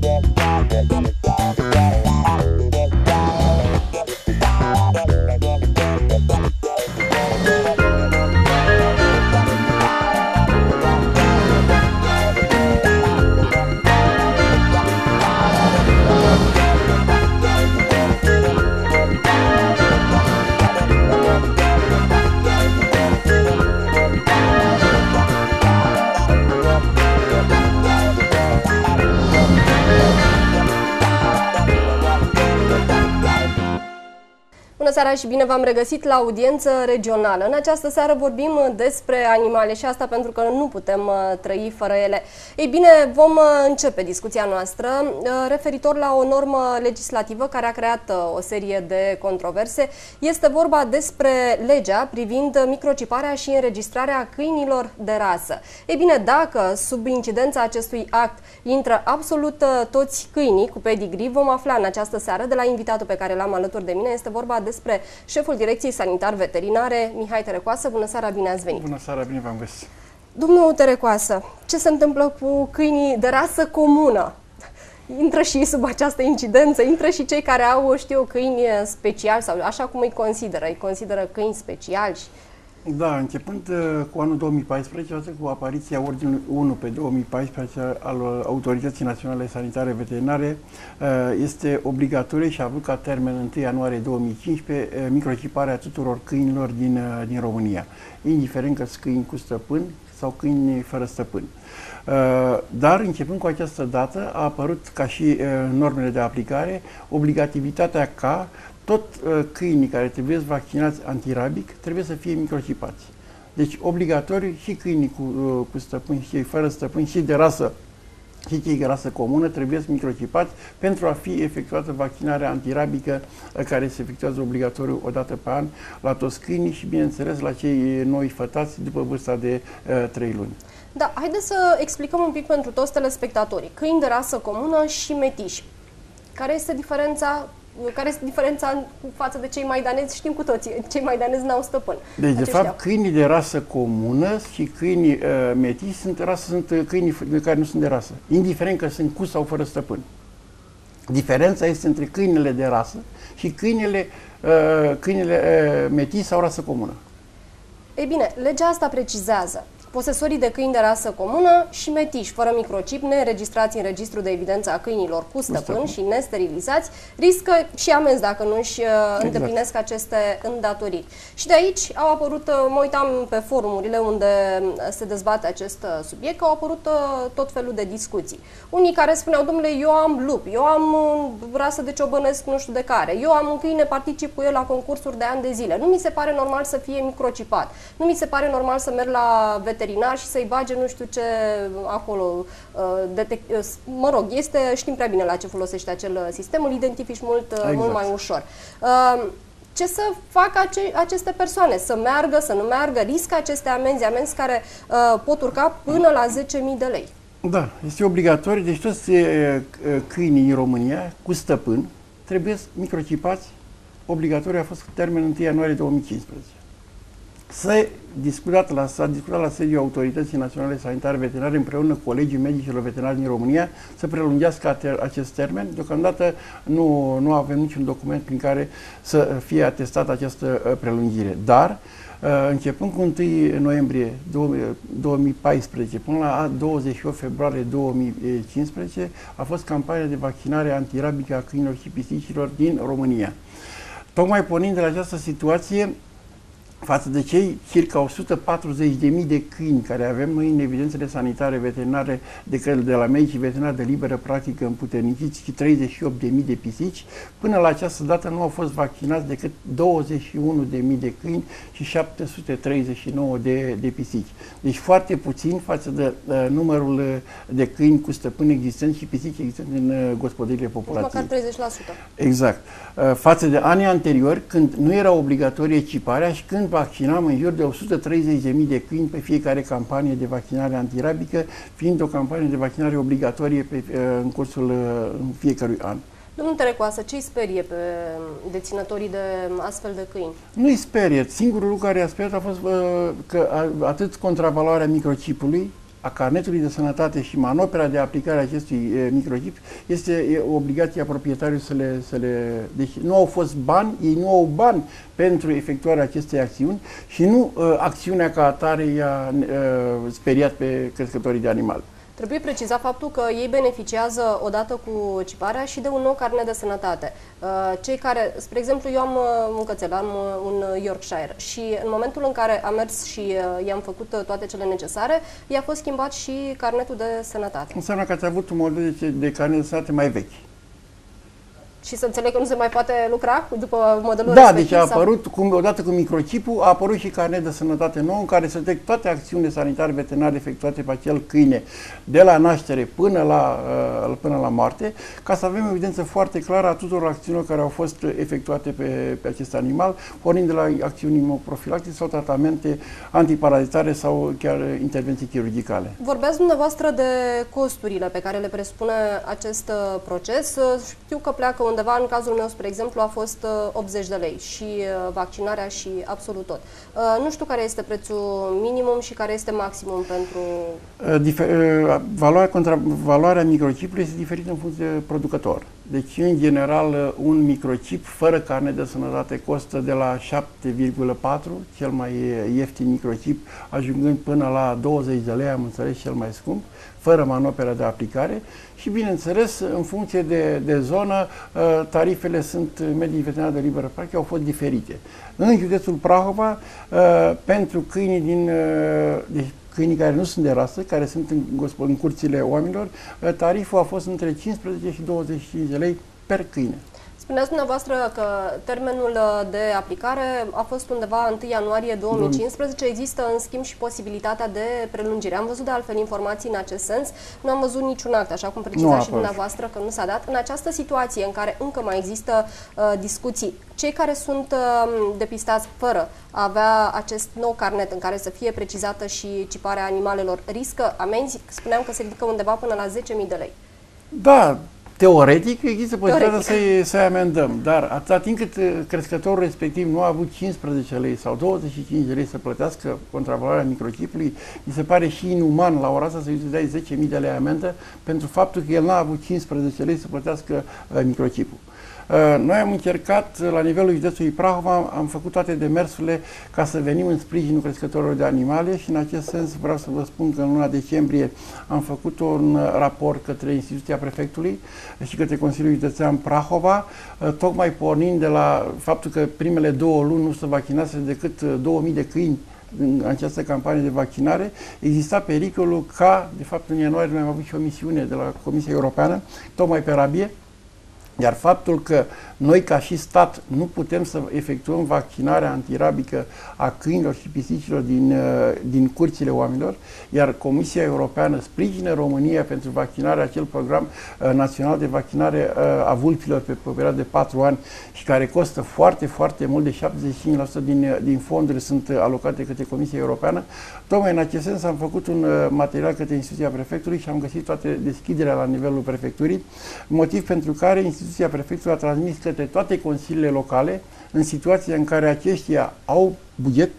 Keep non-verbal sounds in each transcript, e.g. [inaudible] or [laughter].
seara și bine v-am regăsit la audiență regională. În această seară vorbim despre animale și asta pentru că nu putem uh, trăi fără ele. Ei bine, vom uh, începe discuția noastră uh, referitor la o normă legislativă care a creat o serie de controverse. Este vorba despre legea privind microciparea și înregistrarea câinilor de rasă. Ei bine, dacă sub incidența acestui act intră absolut toți câinii cu pedigree, vom afla în această seară de la invitatul pe care l-am alături de mine. Este vorba despre despre șeful Direcției Sanitar-Veterinare, Mihai Terecoasă. Bună seara, bine ați venit! Bună seara, bine v-am găsit! Domnul Terecoasă, ce se întâmplă cu câinii de rasă comună? Intră și sub această incidență, intră și cei care au, știu, câini speciali sau așa cum îi consideră, îi consideră câini speciali și da, începând uh, cu anul 2014, odată cu apariția Ordinului 1 pe 2014 al Autorității Naționale Sanitare Veterinare, uh, este obligatorie și a avut ca termen 1 ianuarie 2015 uh, microchiparea tuturor câinilor din, din România, indiferent că sunt câini cu stăpân sau câini fără stăpân. Dar, începând cu această dată, a apărut ca și normele de aplicare obligativitatea ca tot uh, câinii care trebuie vaccinați antirabic trebuie să fie microchipați. Deci obligatoriu și câinii cu, uh, cu stăpâni și cei fără stăpâni și de rasă și cei de rasă comună trebuie să microchipați pentru a fi efectuată vaccinarea antirabică uh, care se efectuează obligatoriu o dată pe an la toți câinii și bineînțeles la cei noi fătați după vârsta de uh, 3 luni. Da, haideți să explicăm un pic pentru toți telespectatorii. Câini de rasă comună și metiși. Care este diferența care este diferența față de cei maidanezi? Știm cu toții, cei maidanezi n-au stăpân. Deci, de fapt, câinii de rasă comună și câinii uh, metiși sunt, rasă, sunt uh, câinii de care nu sunt de rasă, indiferent că sunt cu sau fără stăpân. Diferența este între câinile de rasă și câinile, uh, câinile uh, metiși sau rasă comună. Ei bine, legea asta precizează posesorii de câini de rasă comună și metiși, fără microchip, neregistrați în registru de evidență a câinilor cu stăpân și nesterilizați, riscă și amenzi dacă nu își uh, exact. îndeplinesc aceste îndatoriri. Și de aici au apărut, uh, mă uitam pe forumurile unde uh, se dezbate acest subiect, au apărut tot felul de discuții. Unii care spuneau, domnule, eu am lup, eu am rasă de ciobănesc nu știu de care, eu am un câine, particip cu el la concursuri de ani de zile. Nu mi se pare normal să fie microcipat. Nu mi se pare normal să merg la veterinar veterinar și să-i bage nu știu ce acolo. Uh, uh, mă rog, este, știm prea bine la ce folosește acel sistem, îl identifici mult, uh, exact. mult mai ușor. Ce să facă ace aceste persoane? Să meargă, să nu meargă? Riscă aceste amenzi, amenzi care pot urca până la 10.000 de lei. Da, este obligatoriu. Deci toți câinii în România cu stăpân trebuie microchipați. Obligatoriu a fost termenul 1 ianuarie 2015. S-a discutat la, s-a discutat la sediul Autorității Naționale Sanitare Veterinare împreună cu colegii medicilor veterinari din România să prelungească acest termen. Deocamdată nu, nu avem niciun document prin care să fie atestată această uh, prelungire. Dar, uh, începând cu 1 noiembrie 2014 până la 28 februarie 2015, a fost campania de vaccinare antirabică a câinilor și pisicilor din România. Tocmai pornind de la această situație, față de cei circa 140.000 de câini care avem noi în evidențele sanitare veterinare de, de la medicii veterinari de liberă practică împuterniciți și 38.000 de pisici, până la această dată nu au fost vaccinați decât 21.000 de câini și 739 de, de pisici. Deci foarte puțin față de uh, numărul uh, de câini cu stăpâni existenți și pisici existenți în uh, gospodările populației. Măcar 30%. Exact. Uh, față de anii anteriori, când nu era obligatorie eciparea și când vaccinam în jur de 130.000 de câini pe fiecare campanie de vaccinare antirabică, fiind o campanie de vaccinare obligatorie pe, uh, în cursul uh, în fiecărui an. Domnul Terecoasă, ce îi sperie pe deținătorii de astfel de câini? Nu îi sperie. Singurul lucru care a speriat a fost uh, că atât contravaloarea microchipului, a carnetului de sănătate și manopera de aplicare a acestui e, microchip este e, obligația proprietarului să le, să le... Deci nu au fost bani, ei nu au bani pentru efectuarea acestei acțiuni și nu uh, acțiunea ca atare i-a uh, speriat pe crescătorii de animale. Trebuie precizat faptul că ei beneficiază odată cu ciparea și de un nou carnet de sănătate. Uh, cei care, spre exemplu, eu am uh, un cățel, am uh, un Yorkshire și în momentul în care am mers și i-am făcut toate cele necesare, i-a fost schimbat și carnetul de sănătate. Înseamnă că ați avut un model de, de carnet de sănătate mai vechi și să înțeleg că nu se mai poate lucra după modelul da, respectiv? Da, deci a apărut, sau? cum, odată cu microchipul, a apărut și carnet de sănătate nou în care se trec toate acțiunile sanitare veterinare efectuate pe acel câine de la naștere până la, uh, până la moarte, ca să avem evidență foarte clară a tuturor acțiunilor care au fost efectuate pe, pe acest animal, pornind de la acțiuni imoprofilactice sau tratamente antiparazitare sau chiar intervenții chirurgicale. Vorbeați dumneavoastră de costurile pe care le presupune acest uh, proces. Știu că pleacă un undeva, în cazul meu, spre exemplu, a fost 80 uh, de lei și uh, vaccinarea și absolut tot. Uh, nu știu care este prețul minimum și care este maximum pentru... Difer valoarea, contra, valoarea microchipului este diferită în funcție de producător. Deci, în general, un microchip fără carne de sănătate costă de la 7,4, cel mai ieftin microchip, ajungând până la 20 de lei, am înțeles, cel mai scump, fără manopera de aplicare și, bineînțeles, în funcție de, de zonă, uh, tarifele sunt medii veterinare de liberă practică, au fost diferite. În județul Prahova, uh, pentru câinii din uh, deci câinii care nu sunt de rasă, care sunt în, în curțile oamenilor, tariful a fost între 15 și 25 de lei per câine. Spuneați dumneavoastră că termenul uh, de aplicare a fost undeva 1 ianuarie 2015. Există, în schimb, și posibilitatea de prelungire. Am văzut de altfel informații în acest sens. Nu am văzut niciun act, așa cum precizați și dumneavoastră că nu s-a dat. În această situație în care încă mai există uh, discuții, cei care sunt uh, depistați fără a avea acest nou carnet în care să fie precizată și ciparea animalelor, riscă amenzi? Spuneam că se ridică undeva până la 10.000 de lei. Da, Teoretic există posibilitatea să-i, să amendăm, dar atâta timp cât uh, crescătorul respectiv nu a avut 15 lei sau 25 de lei să plătească contravaloarea microchipului, mi se pare și inuman la ora asta să-i dai 10.000 de lei amendă pentru faptul că el n-a avut 15 lei să plătească uh, microchipul. Uh, noi am încercat, uh, la nivelul județului Prahova, am făcut toate demersurile ca să venim în sprijinul crescătorilor de animale și în acest sens vreau să vă spun că în luna decembrie am făcut un uh, raport către instituția prefectului și către Consiliul Județean Prahova, tocmai pornind de la faptul că primele două luni nu se vaccinase decât 2000 de câini în această campanie de vaccinare, exista pericolul ca, de fapt în ianuarie noi am avut și o misiune de la Comisia Europeană, tocmai pe rabie, iar faptul că noi, ca și stat, nu putem să efectuăm vaccinarea antirabică a câinilor și pisicilor din, uh, din curțile oamenilor, iar Comisia Europeană sprijină România pentru vaccinarea acel program uh, național de vaccinare uh, a vulpilor pe, pe perioadă de 4 ani și care costă foarte, foarte mult, de 75% din, din fonduri sunt alocate către Comisia Europeană. Tocmai în acest sens am făcut un material către instituția prefectului și am găsit toate deschiderea la nivelul prefecturii, motiv pentru care instituția prefectului a transmis către toate consiliile locale în situația în care aceștia au buget,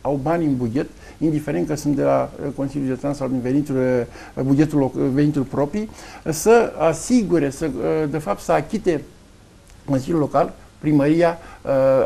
au bani în buget, indiferent că sunt de la uh, Consiliul Județean sau din venituri, uh, bugetul, uh, venituri proprii, să asigure, să, de fapt să achite Consiliul Local primăria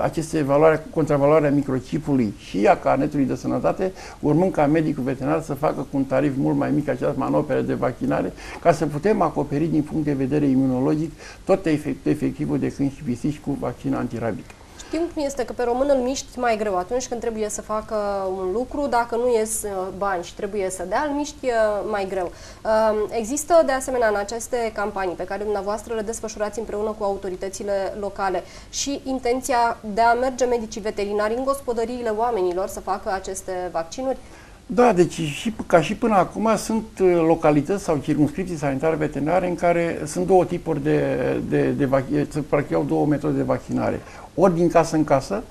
aceste valoare, contravaloarea microchipului și a carnetului de sănătate, urmând ca medicul veterinar să facă cu un tarif mult mai mic această manopere de vaccinare, ca să putem acoperi din punct de vedere imunologic tot efectivul de câini și pisici cu vaccin antirabic. Știm cum este că pe român îl miști mai greu atunci când trebuie să facă un lucru, dacă nu ies uh, bani și trebuie să dea, îl miști uh, mai greu. Um, există de asemenea în aceste campanii pe care dumneavoastră le desfășurați împreună cu autoritățile locale și intenția de a merge medicii veterinari în gospodăriile oamenilor să facă aceste vaccinuri? Da, deci și, ca și până acum sunt uh, localități sau circunscripții sanitare veterinare în care sunt două tipuri de, de, de, de se practicau două metode de vaccinare. Ori din casă în casă,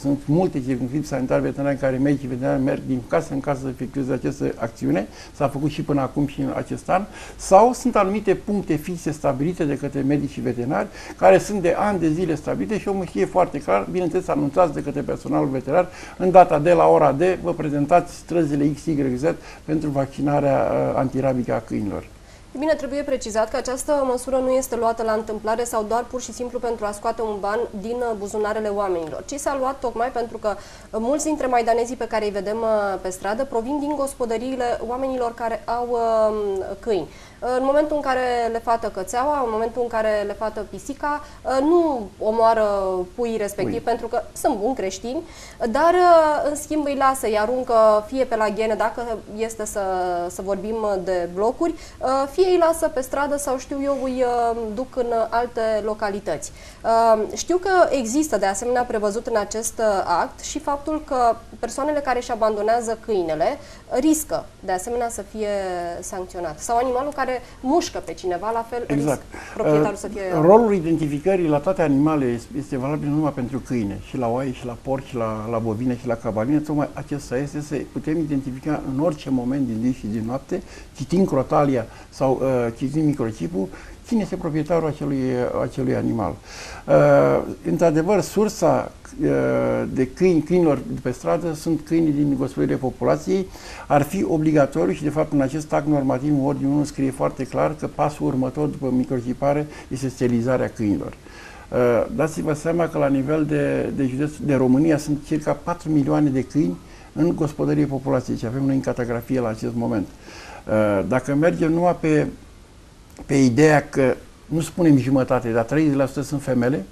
sunt multe circunscripții sanitare veterinare în care medicii veterinari merg din casă în casă să efectueze această acțiune, s-a făcut și până acum și în acest an, sau sunt anumite puncte fixe stabilite de către medicii veterinari, care sunt de ani de zile stabilite și omul știe foarte clar, bineînțeles anunțați de către personalul veterinar, în data de la ora de vă prezentați străzile XYZ pentru vaccinarea uh, antirabică a câinilor. Bine, trebuie precizat că această măsură nu este luată la întâmplare sau doar pur și simplu pentru a scoate un ban din uh, buzunarele oamenilor, ci s-a luat tocmai pentru că uh, mulți dintre maidanezii pe care îi vedem uh, pe stradă provin din gospodăriile oamenilor care au câini. În momentul în care le fată cățeaua, în momentul în care le fată pisica, nu omoară puii respectiv Ui. pentru că sunt buni creștini, dar în schimb îi lasă, îi aruncă fie pe la ghenă, dacă este să, să vorbim de blocuri, fie îi lasă pe stradă sau știu eu îi duc în alte localități. Știu că există de asemenea prevăzut în acest act și faptul că persoanele care își abandonează câinele riscă de asemenea să fie sancționat sau animalul care care mușcă pe cineva, la fel exact. proprietarul uh, să fie... Rolul identificării la toate animale este valabil nu numai pentru câine, și la oaie, și la porci, și la, la bovine, și la cabaline, tocmai acesta este să putem identifica în orice moment din zi și din noapte, citind crotalia sau uh, citind microchipul, cine este proprietarul acelui, acelui animal. Uh, într-adevăr, sursa uh, de câini, câinilor de pe stradă sunt câinii din gospodările populației. Ar fi obligatoriu și, de fapt, în acest act normativ, în ordine 1, scrie foarte clar că pasul următor după microchipare este sterilizarea câinilor. Uh, dați-vă seama că la nivel de, de județ de România sunt circa 4 milioane de câini în gospodărie populației, ce avem noi în catagrafie la acest moment. Uh, dacă mergem numai pe pe ideea că nu spunem jumătate, dar 30% sunt femele,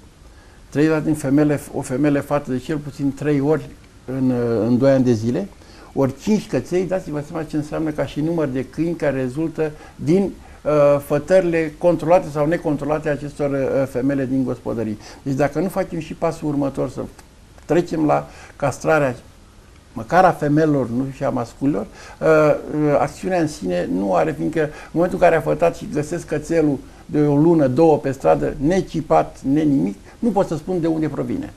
30% din femele, o femeie fată de cel puțin 3 ori în, în 2 ani de zile, ori 5 căței, dați-vă seama ce înseamnă ca și număr de câini care rezultă din uh, fătările controlate sau necontrolate acestor uh, femele din gospodării. Deci dacă nu facem și pasul următor să trecem la castrarea măcar a femelor, nu și a masculilor, uh, uh, acțiunea în sine nu are, fiindcă în momentul în care a fătat și găsesc cățelul de o lună, două pe stradă, necipat, nenimic, nu pot să spun de unde provine.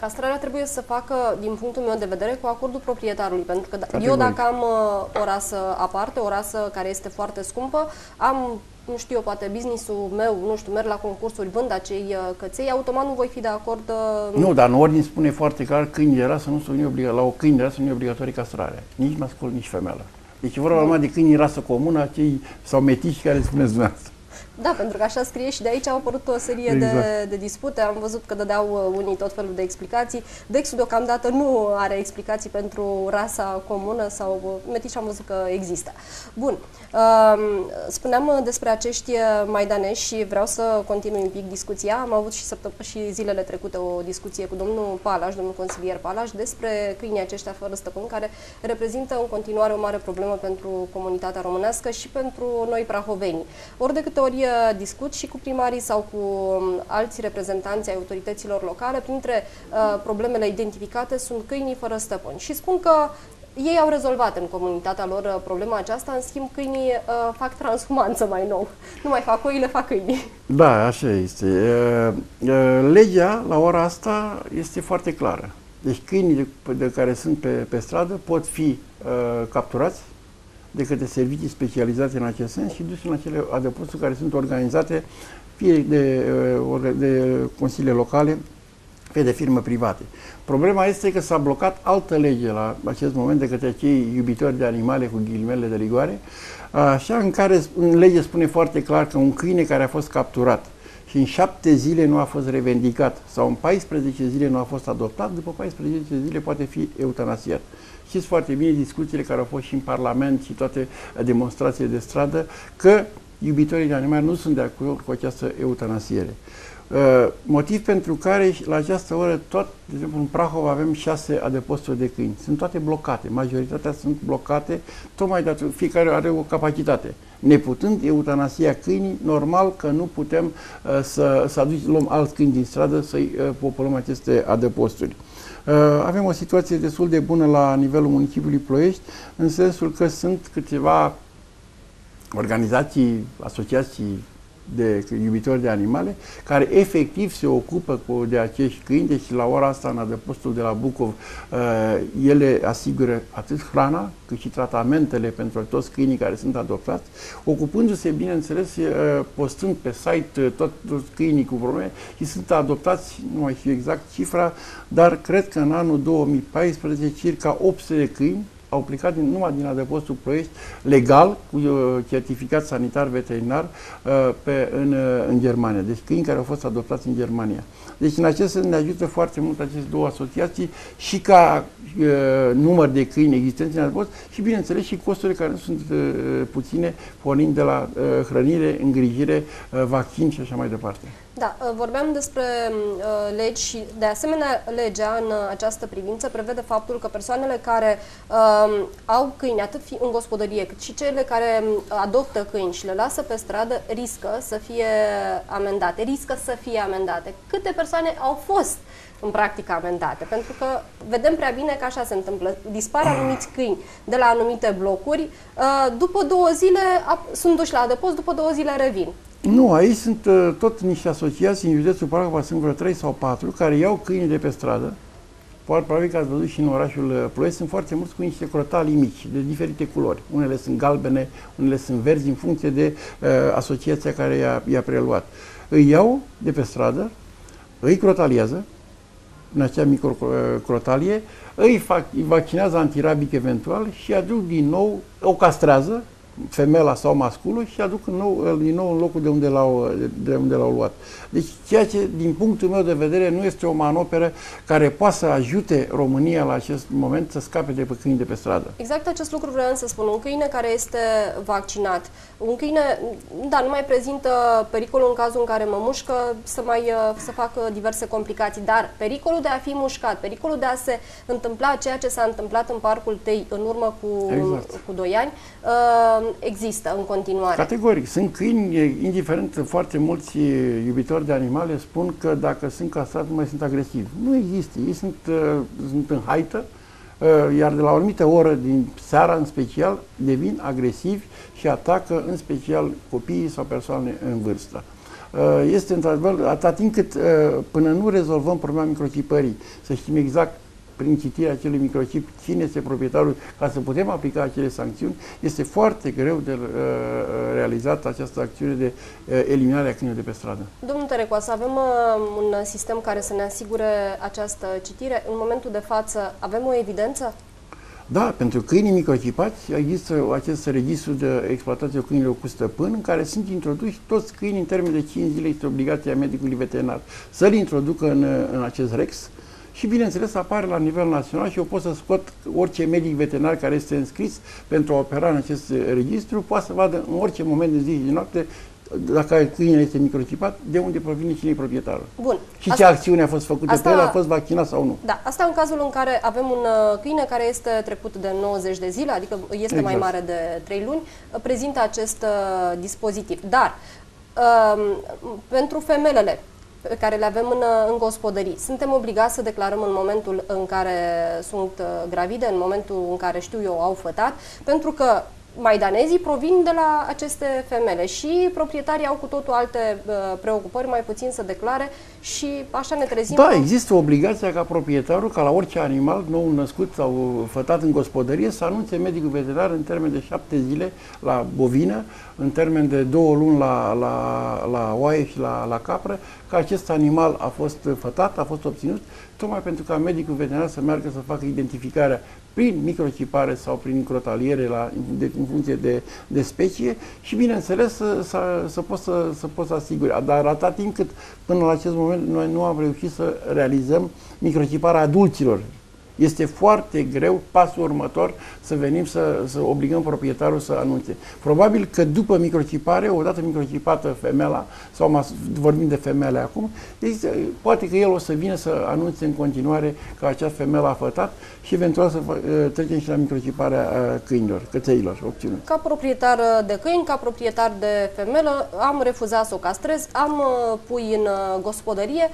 Castrarea trebuie să facă, din punctul meu de vedere, cu acordul proprietarului, pentru că Categoric. eu dacă am uh, o rasă aparte, o rasă care este foarte scumpă, am nu știu eu, poate businessul meu, nu știu, merg la concursuri, vând acei uh, căței, automat nu voi fi de acord. Uh... Nu, dar în ordine spune foarte clar câini era să nu sunt obligat, la o câini era să nu e obligatorie castrare. Nici mascul, nici femeală. Deci e vorba numai de câini rasă comună, acei sau metiși care spuneți dumneavoastră. Da, pentru că așa scrie și de aici au apărut o serie exact. de, de dispute. Am văzut că dădeau uh, unii tot felul de explicații. Dexul deocamdată nu are explicații pentru rasa comună sau uh, metici am văzut că există. Bun. Um, spuneam uh, despre acești maidaneși și vreau să continui un pic discuția. Am avut și, și zilele trecute o discuție cu domnul Palaș, domnul consilier Palaș, despre câinii aceștia fără stăpân, care reprezintă în continuare o mare problemă pentru comunitatea românească și pentru noi prahoveni. Ori de câte ori discut și cu primarii sau cu um, alți reprezentanți ai autorităților locale, printre uh, problemele identificate sunt câinii fără stăpân. Și spun că ei au rezolvat în comunitatea lor uh, problema aceasta, în schimb câinii uh, fac transhumanță mai nou. [laughs] Nu mai fac oile, fac câinii. Da, așa este. Uh, uh, legea, la ora asta, este foarte clară. Deci câinii de, de care sunt pe, pe stradă pot fi uh, capturați, de către servicii specializate în acest sens și dus în acele adăposturi care sunt organizate fie de, uh, de consilii locale, fie de firme private. Problema este că s-a blocat altă lege la acest moment de către cei iubitori de animale cu ghilimele de rigoare, așa în care în lege spune foarte clar că un câine care a fost capturat și în șapte zile nu a fost revendicat sau în 14 zile nu a fost adoptat, după 14 zile poate fi eutanasiat. Știți foarte bine discuțiile care au fost și în Parlament și toate demonstrațiile de stradă, că iubitorii de animale nu sunt de acord cu această eutanasiere. Uh, motiv pentru care la această oră, tot, de exemplu, în Prahova avem șase adăposturi de câini. Sunt toate blocate, majoritatea sunt blocate, tocmai de fiecare are o capacitate. Neputând eutanasia câinii, normal că nu putem uh, să, să aduc, luăm alți câini din stradă să-i uh, populăm aceste adăposturi. Uh, avem o situație destul de bună la nivelul municipiului Ploiești, în sensul că sunt câteva organizații, asociații de iubitori de animale, care efectiv se ocupă cu, de acești câini, deci la ora asta în adăpostul de la Bucov, uh, ele asigură atât hrana, cât și tratamentele pentru toți câinii care sunt adoptați, ocupându-se, bineînțeles, uh, postând pe site uh, tot, toți câinii cu probleme și sunt adoptați, nu mai știu exact cifra, dar cred că în anul 2014 circa 800 de câini au plecat din, numai din adăpostul Ploiești, legal, cu uh, certificat sanitar veterinar, uh, pe, în, uh, în Germania. Deci câini care au fost adoptați în Germania. Deci în acest sens ne ajută foarte mult aceste două asociații și ca uh, număr de câini existenți în adăpost și bineînțeles și costurile care nu sunt uh, puține, pornind de la uh, hrănire, îngrijire, uh, vaccin și așa mai departe. Da, uh, vorbeam despre uh, legi și, de asemenea, legea în această privință prevede faptul că persoanele care uh, au câini, atât în gospodărie, cât și cele care um, adoptă câini și le lasă pe stradă, riscă să fie amendate, riscă să fie amendate. Câte persoane au fost în practică amendate, pentru că vedem prea bine că așa se întâmplă. Dispar anumiți câini de la anumite blocuri, uh, după două zile sunt duși la adăpost, după două zile revin. Nu, aici sunt uh, tot niște asociații în județul Prahova, sunt vreo 3 sau 4, care iau câini de pe stradă. Probabil că ați văzut și în orașul uh, Ploiești, sunt foarte mulți cu niște crotalii mici, de diferite culori. Unele sunt galbene, unele sunt verzi, în funcție de uh, asociația care i-a, i-a preluat. Îi iau de pe stradă, îi crotaliază, în acea microcrotalie, îi, fac, îi vaccinează antirabic eventual și aduc din nou, o castrează, femela sau masculul și aduc în nou, din nou în locul de unde l-au, de unde l-au luat. Deci ceea ce, din punctul meu de vedere, nu este o manoperă care poate să ajute România la acest moment să scape de pe câini de pe stradă. Exact acest lucru vreau să spun. Un câine care este vaccinat, un câine, da, nu mai prezintă pericolul în cazul în care mă mușcă să mai să facă diverse complicații, dar pericolul de a fi mușcat, pericolul de a se întâmpla ceea ce s-a întâmplat în parcul Tei în urmă cu, exact. cu 2 ani, uh, există în continuare. Categoric. Sunt câini, indiferent, foarte mulți iubitori de animale spun că dacă sunt castrați nu mai sunt agresivi. Nu există. Ei sunt, uh, sunt în haită, uh, iar de la o anumită oră din seara în special devin agresivi și atacă în special copiii sau persoane în vârstă. Uh, este într-adevăr, atât timp cât până nu rezolvăm problema microchipării, să știm exact prin citirea acelui microchip cine este proprietarul ca să putem aplica acele sancțiuni, este foarte greu de uh, realizat această acțiune de uh, eliminare a câinilor de pe stradă. Domnul Terecoasă, avem uh, un sistem care să ne asigure această citire. În momentul de față avem o evidență? Da, pentru câinii microchipați există acest registru de exploatație câinilor cu stăpân în care sunt introduși toți câinii în termen de 5 zile, este obligația medicului veterinar să-l introducă în, în acest REX și, bineînțeles, apare la nivel național și eu pot să scot orice medic veterinar care este înscris pentru a opera în acest registru, poate să vadă în orice moment de zi și de noapte dacă câinele este microchipat, de unde provine cine e proprietarul. Bun. Și asta, ce acțiune a fost făcută asta, pe el, a fost vaccinat sau nu. Da, asta în cazul în care avem un uh, câine care este trecut de 90 de zile, adică este exact. mai mare de 3 luni, uh, prezintă acest uh, dispozitiv. Dar uh, pentru femelele pe care le avem în, în gospodării. Suntem obligați să declarăm în momentul în care sunt uh, gravide, în momentul în care știu eu au fătat, pentru că maidanezii provin de la aceste femele și proprietarii au cu totul alte uh, preocupări, mai puțin să declare și așa ne trezim. Da, există obligația ca proprietarul, ca la orice animal nou născut sau fătat în gospodărie, să anunțe medicul veterinar în termen de șapte zile la bovină, în termen de două luni la, la, la oaie și la, la capră, că acest animal a fost fătat, a fost obținut, tocmai pentru ca medicul veterinar să meargă să facă identificarea prin microchipare sau prin crotaliere la, de, în funcție de, de specie și, bineînțeles, să, să, să poți să, să poți să asiguri. Dar atât timp cât până la acest moment noi nu am reușit să realizăm microchiparea adulților este foarte greu, pasul următor, să venim să, să obligăm proprietarul să anunțe. Probabil că după microchipare, odată microchipată femela, sau vorbim de femele acum, este, poate că el o să vină să anunțe în continuare că acea femelă a fătat și eventual să uh, trecem și la microchiparea uh, câinilor, cățeilor, opțiune. Ca proprietar de câini, ca proprietar de femelă, am refuzat să o castrez, am uh, pui în gospodărie,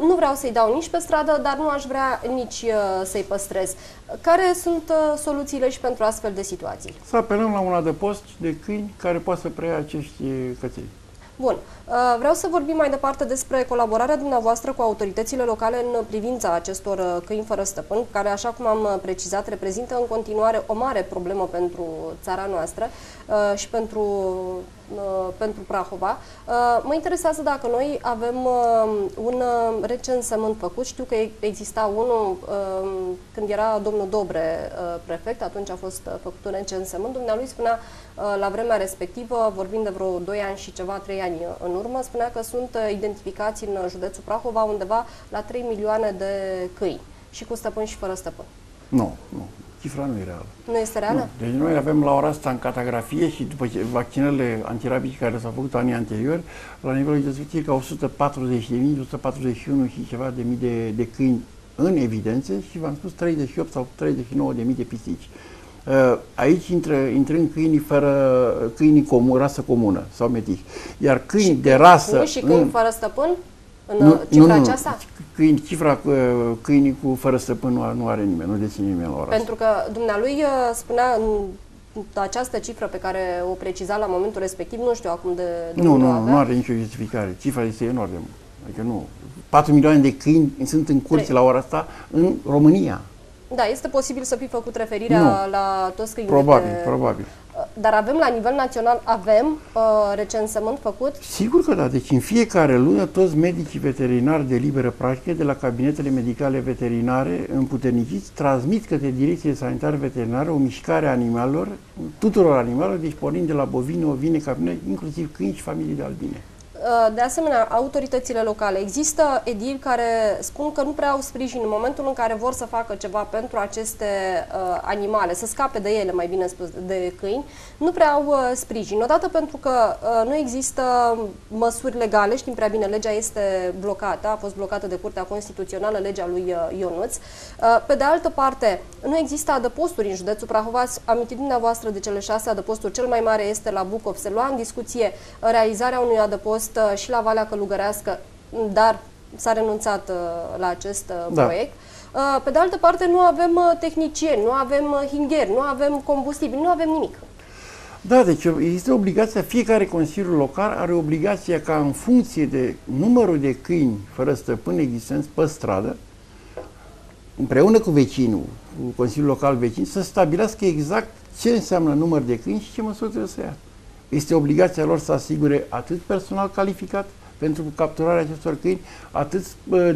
nu vreau să-i dau nici pe stradă, dar nu aș vrea nici să-i păstrez. Care sunt soluțiile și pentru astfel de situații? Să apelăm la un adăpost de câini care poate să preia acești căței. Bun. Uh, vreau să vorbim mai departe despre colaborarea dumneavoastră cu autoritățile locale în privința acestor uh, câini fără stăpân, care, așa cum am uh, precizat, reprezintă în continuare o mare problemă pentru țara noastră și pentru pentru Prahova. Mă interesează dacă noi avem un recensământ făcut. Știu că exista unul când era domnul Dobre prefect, atunci a fost făcut un recensământ. Dumnealui spunea la vremea respectivă, vorbind de vreo 2 ani și ceva, 3 ani în urmă, spunea că sunt uh, identificați în județul Prahova undeva la 3 milioane de câini și cu stăpân și fără stăpân. Nu, nu. Cifra nu e reală. Nu este reală? Nu. Deci noi avem la ora asta în catagrafie și după vaccinările antirabice care s-au făcut anii anteriori, la nivelul județului ca 140 de mii, 141 și ceva de mii de, de câini în evidențe și v-am spus 38 sau 39 de mii de pisici. Uh, aici intră, intră în câinii fără câinii comun, rasă comună sau metici. Iar câini și de rasă... Și câini în, fără stăpân? În nu, cifra nu, aceasta? Câini, cifra uh, câinii cu fără stăpân nu, nu are nimeni, nu deține nimeni la ora Pentru că dumnealui uh, spunea această cifră pe care o preciza la momentul respectiv, nu știu acum de, de Nu, nu, avea. nu are nicio justificare. Cifra este enormă. Adică nu. 4 milioane de câini sunt în curți la ora asta în România. Da, este posibil să fi făcut referirea nu. la toți câinii Probabil, de... probabil. Dar avem la nivel național, avem uh, recensământ făcut? Sigur că da. Deci în fiecare lună toți medicii veterinari de liberă practică de la cabinetele medicale veterinare împuterniciți transmit către direcție sanitară veterinară o mișcare a animalelor, tuturor animalelor, deci pornind de la bovine, ovine, capine, inclusiv câini și familii de albine. Uh, de asemenea, autoritățile locale. Există edili care spun că nu prea au sprijin în momentul în care vor să facă ceva pentru aceste uh, animale, să scape de ele, mai bine spus, de câini, nu prea au uh, sprijin. Odată pentru că uh, nu există măsuri legale, știm prea bine, legea este blocată, a fost blocată de Curtea Constituțională, legea lui uh, Ionuț. Uh, pe de altă parte, nu există adăposturi în județul Prahova. Ați amintit dumneavoastră de cele șase adăposturi. Cel mai mare este la Bucov. Se lua în discuție realizarea unui adăpost fost și la Valea Călugărească, dar s-a renunțat uh, la acest uh, da. proiect. Uh, pe de altă parte, nu avem tehnicieni, nu avem hingheri, nu avem combustibil, nu avem nimic. Da, deci există obligația, fiecare Consiliu Local are obligația ca în funcție de numărul de câini fără stăpân existenți pe stradă, împreună cu vecinul, cu Consiliul Local vecin, să stabilească exact ce înseamnă număr de câini și ce măsuri trebuie să ia. Este obligația lor să asigure atât personal calificat pentru capturarea acestor câini, atât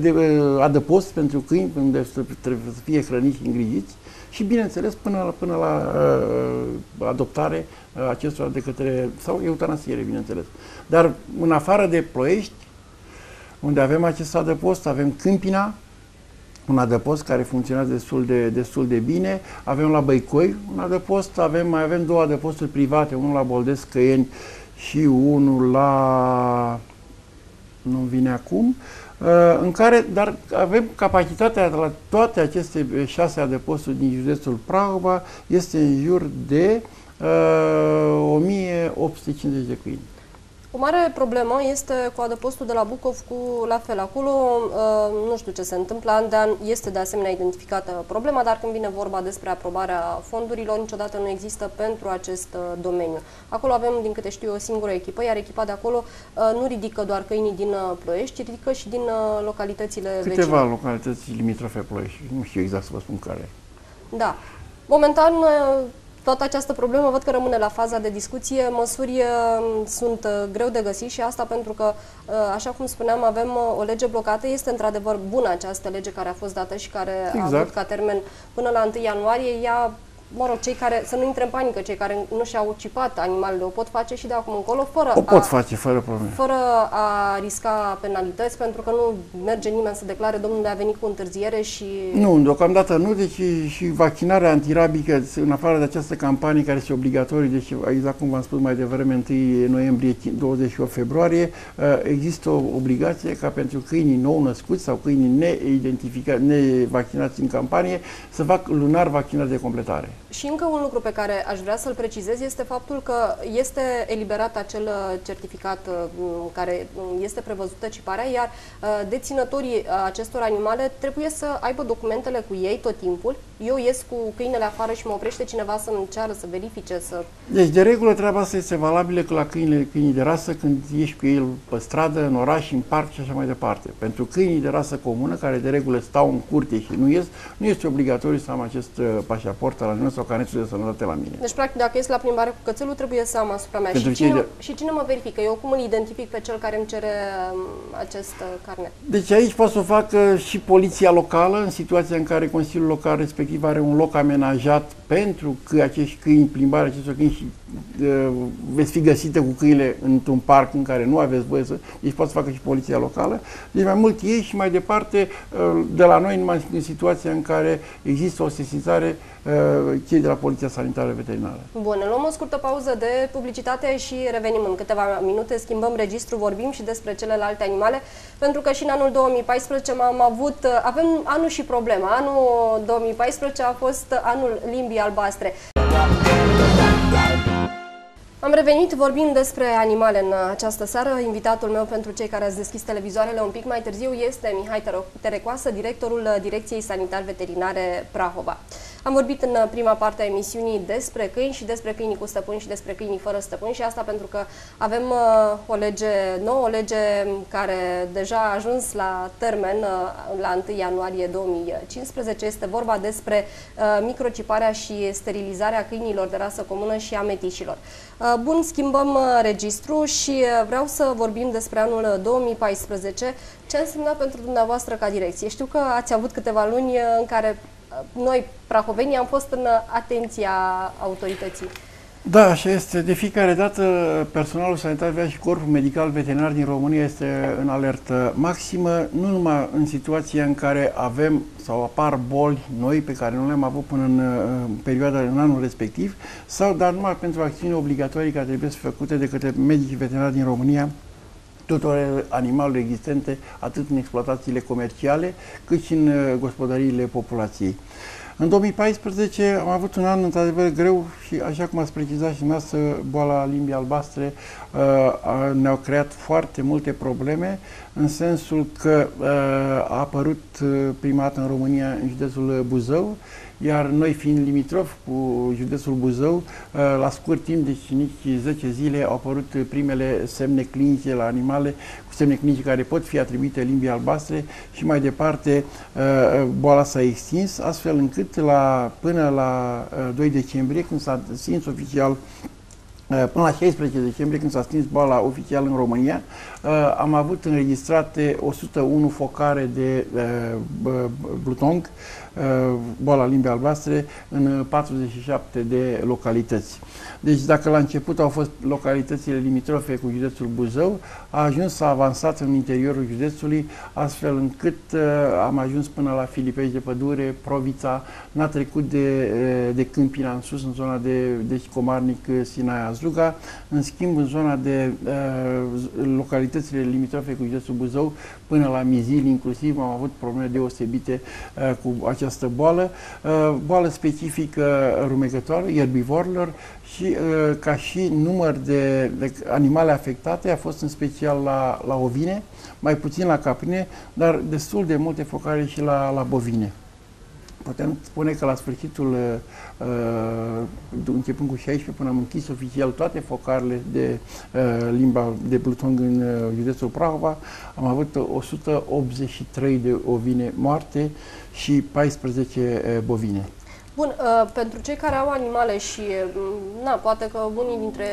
de adăpost pentru câini, unde trebuie să fie hrăniți și îngrijiți, și bineînțeles până la, până la uh, adoptare uh, acestora de către, sau eutanasiere, bineînțeles. Dar în afară de ploiești, unde avem acest adăpost, avem Câmpina, un adăpost care funcționează destul de, destul de bine. Avem la Băicoi un adăpost, avem, mai avem două adăposturi private, unul la Boldesc Căieni și unul la... nu vine acum, uh, în care, dar avem capacitatea la toate aceste șase adăposturi din județul Prahova, este în jur de uh, 1850 de câini. O mare problemă este cu adăpostul de la Bucov cu la fel. Acolo uh, nu știu ce se întâmplă, an de an este de asemenea identificată problema, dar când vine vorba despre aprobarea fondurilor, niciodată nu există pentru acest uh, domeniu. Acolo avem, din câte știu, o singură echipă, iar echipa de acolo uh, nu ridică doar câinii din Ploiești, ci ridică și din localitățile Câteva vecine. Câteva localități limitrofe Ploiești, nu știu exact să vă spun care. Da. Momentan toată această problemă văd că rămâne la faza de discuție. Măsuri uh, sunt uh, greu de găsit și asta pentru că, uh, așa cum spuneam, avem o lege blocată. Este într-adevăr bună această lege care a fost dată și care exact. a avut ca termen până la 1 ianuarie. Ea mă rog, cei care, să nu intre în panică, cei care nu și-au cipat animalele, o pot face și de acum încolo, fără o pot a, face, fără probleme. Fără a risca penalități, pentru că nu merge nimeni să declare, domnule, a venit cu întârziere și... Nu, deocamdată nu, deci și vaccinarea antirabică, în afară de această campanie care este obligatorie, deci exact cum v-am spus mai devreme, 1 noiembrie, 28 februarie, uh, există o obligație ca pentru câinii nou născuți sau câinii neidentificați, nevaccinați în campanie, să fac lunar vaccinare de completare. Și încă un lucru pe care aș vrea să-l precizez este faptul că este eliberat acel uh, certificat uh, care uh, este prevăzută ciparea, iar deținătorii acestor animale trebuie să aibă documentele cu ei tot timpul eu ies cu câinele afară și mă oprește cineva să-mi ceară, să verifice, să... Deci, de regulă, treaba asta este valabilă la câinile, câinii de rasă când ieși cu el pe stradă, în oraș, în parc și așa mai departe. Pentru câinii de rasă comună, care de regulă stau în curte și nu ies, nu este obligatoriu să am acest uh, pașaport la mine sau canetul de sănătate la mine. Deci, practic, dacă ies la plimbare cu cățelul, trebuie să am asupra mea. și cine, de... și cine mă verifică? Eu cum îl identific pe cel care îmi cere um, acest uh, carnet? Deci aici poate să o facă și poliția locală, în situația în care Consiliul Local respectiv are un loc amenajat pentru că acești câini, plimbarea acestor câini și uh, veți fi găsite cu câinile într-un parc în care nu aveți voie să... Deci poate să facă și poliția locală. Deci mai mult ei și mai departe uh, de la noi numai în situația în care există o sesizare uh, cei de la Poliția Sanitară Veterinară. Bun, luăm o scurtă pauză de publicitate și revenim în câteva minute, schimbăm registru, vorbim și despre celelalte animale, pentru că și în anul 2014 am avut, avem anul și problema. Anul 2014 a fost anul limbii albastre. Am revenit vorbind despre animale în această seară. Invitatul meu pentru cei care ați deschis televizoarele un pic mai târziu este Mihai Terecoasă, directorul Direcției Sanitar Veterinare Prahova. Am vorbit în prima parte a emisiunii despre câini și despre câinii cu stăpâni și despre câinii fără stăpâni și asta pentru că avem uh, o lege nouă, o lege care deja a ajuns la termen uh, la 1 ianuarie 2015. Este vorba despre uh, microciparea și sterilizarea câinilor de rasă comună și a metișilor. Bun, schimbăm registru și vreau să vorbim despre anul 2014. Ce a însemnat pentru dumneavoastră ca direcție? Știu că ați avut câteva luni în care noi, prahovenii, am fost în atenția autorității. Da, așa este. De fiecare dată personalul sanitar și corpul medical veterinar din România este în alertă maximă, nu numai în situația în care avem sau apar boli noi pe care nu le-am avut până în, în perioada, în anul respectiv, sau dar numai pentru acțiuni obligatorii care trebuie să făcute de către medici veterinari din România tuturor animalelor existente, atât în exploatațiile comerciale, cât și în uh, gospodăriile populației. În 2014 am avut un an într-adevăr greu și, așa cum ați precizat și dumneavoastră, boala limbii albastre uh, ne-au creat foarte multe probleme, în sensul că uh, a apărut prima dată în România, în județul Buzău, iar noi fiind limitrof cu județul Buzău, uh, la scurt timp, deci nici 10 zile, au apărut primele semne clinice la animale, cu semne clinice care pot fi atribuite limbii albastre și mai departe uh, boala s-a extins, astfel încât la, până la 2 uh, decembrie, când s-a stins oficial Până la 16 decembrie, când s-a stins boala oficial în România, am avut înregistrate 101 focare de blutong, Uh, boala limbii albastre în 47 de localități. Deci dacă la început au fost localitățile limitrofe cu județul Buzău, a ajuns să avansat în interiorul județului, astfel încât uh, am ajuns până la Filipești de Pădure, Provița, n-a trecut de, uh, de Câmpina în sus, în zona de deci Comarnic, Sinaia, Zuga. În schimb, în zona de uh, localitățile limitrofe cu județul Buzău, până la Mizil, inclusiv, am avut probleme deosebite uh, cu această boală, uh, boală specifică rumegătoare, ierbivorilor și uh, ca și număr de, de animale afectate a fost în special la, la ovine, mai puțin la caprine, dar destul de multe focare și la, la bovine. Putem spune că la sfârșitul, uh, uh începând cu 16, până am închis oficial toate focarele de uh, limba de plutong în uh, județul Prahova, am avut 183 de ovine moarte și 14 uh, bovine. Bun, uh, pentru cei care au animale și, mm, na, poate că unii dintre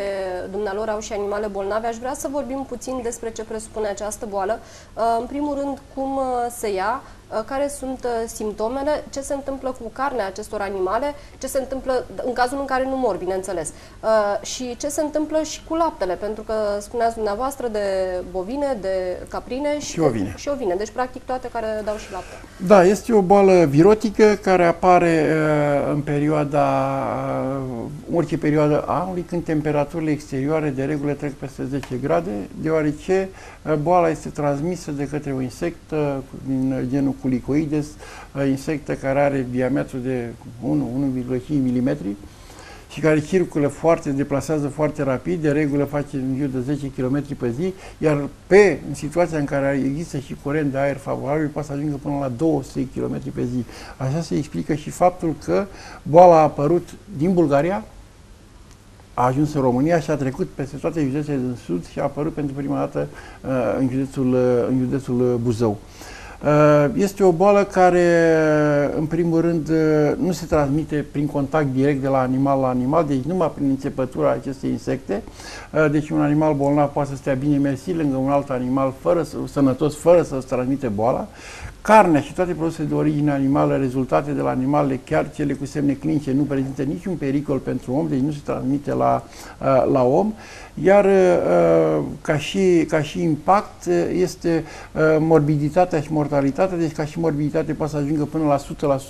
dumnealor au și animale bolnave, aș vrea să vorbim puțin despre ce presupune această boală. Uh, în primul rând, cum uh, se ia, Uh, care sunt uh, simptomele, ce se întâmplă cu carnea acestor animale, ce se întâmplă în cazul în care nu mor, bineînțeles, uh, și ce se întâmplă și cu laptele, pentru că spuneați dumneavoastră de bovine, de caprine și, și ovine. Și ovine, deci practic toate care dau și lapte. Da, este o boală virotică care apare în perioada, orice perioadă a anului, când temperaturile exterioare de regulă trec peste 10 grade, deoarece boala este transmisă de către o insectă din genul Culicoides, insectă care are diametru de 1-1,5 mm și care circulă foarte, deplasează foarte rapid, de regulă face în jur de 10 km pe zi, iar pe, în situația în care există și curent de aer favorabil, poate să ajungă până la 200 km pe zi. Așa se explică și faptul că boala a apărut din Bulgaria, a ajuns în România și a trecut peste toate județele din sud și a apărut pentru prima dată uh, în, județul, uh, în județul Buzău. Uh, este o boală care, în primul rând, uh, nu se transmite prin contact direct de la animal la animal, deci numai prin înțepătura acestei insecte. Uh, deci un animal bolnav poate să stea bine mersi lângă un alt animal fără, sănătos, fără să-ți transmite boala. Carnea și toate produsele de origine animală rezultate de la animale, chiar cele cu semne clinice, nu prezintă niciun pericol pentru om, deci nu se transmite la, la om. Iar uh, ca și, ca și impact este uh, morbiditatea și mortalitatea, deci ca și morbiditate poate să ajungă până la 100%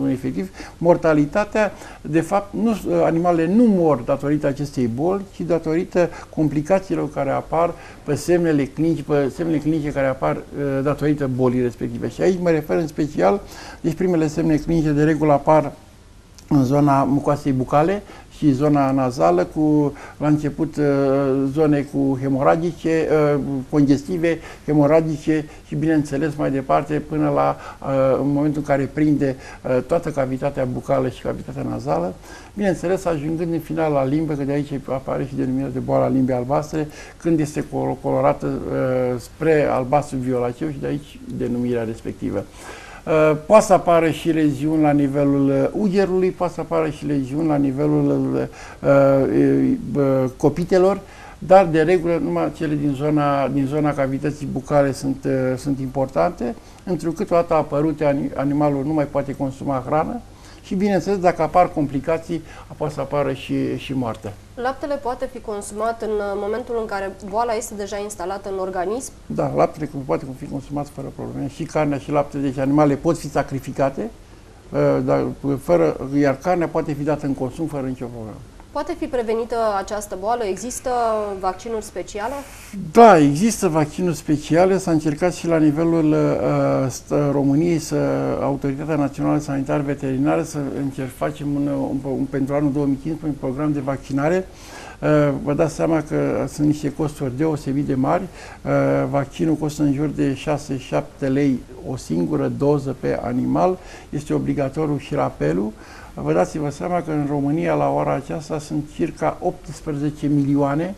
în efectiv. Mortalitatea, de fapt, nu, uh, animalele nu mor datorită acestei boli, ci datorită complicațiilor care apar pe semnele clinice, pe semnele clinice care apar datorită bolii respective. Și aici mă refer în special, deci primele semne clinice de regulă apar în zona mucoasei bucale, și zona nazală, cu la început uh, zone cu hemoragice, uh, congestive, hemoragice și bineînțeles mai departe până la uh, în momentul în care prinde toată cavitatea bucală și cavitatea nazală. Bineînțeles, ajungând în final la limbă, că de aici apare și denumirea de boala limbii albastre, când este colorată spre albastru violaceu și de aici denumirea respectivă. Uh, poate să apară și leziuni la nivelul uh, ugerului, poate să apară și leziuni la nivelul uh, copitelor, dar de regulă numai cele din zona, din zona cavității bucale sunt, sunt importante, întrucât toată apărute animalul nu mai poate consuma hrană, și, bineînțeles, dacă apar complicații, poate să apară și, și moartea. Laptele poate fi consumat în uh, momentul în care boala este deja instalată în organism? Da, laptele poate fi consumat fără probleme. Și carnea și laptele, deci animale pot fi sacrificate, uh, dar fără, iar carnea poate fi dată în consum fără nicio problemă. Poate fi prevenită această boală? Există vaccinuri speciale? Da, există vaccinuri speciale. S-a încercat și la nivelul uh, României să Autoritatea Națională Sanitar Veterinară să încerc, facem un, un, un, pentru anul 2015 un program de vaccinare. Uh, vă dați seama că sunt niște costuri deosebit de mari. Uh, vaccinul costă în jur de 6-7 lei o singură doză pe animal. Este obligatoriu și rapelul. Vă dați-vă seama că în România la ora aceasta sunt circa 18 milioane